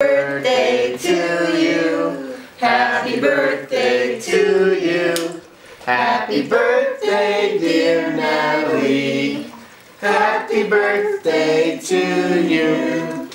birthday to you. Happy birthday to you. Happy birthday, dear Nelly. Happy birthday to you.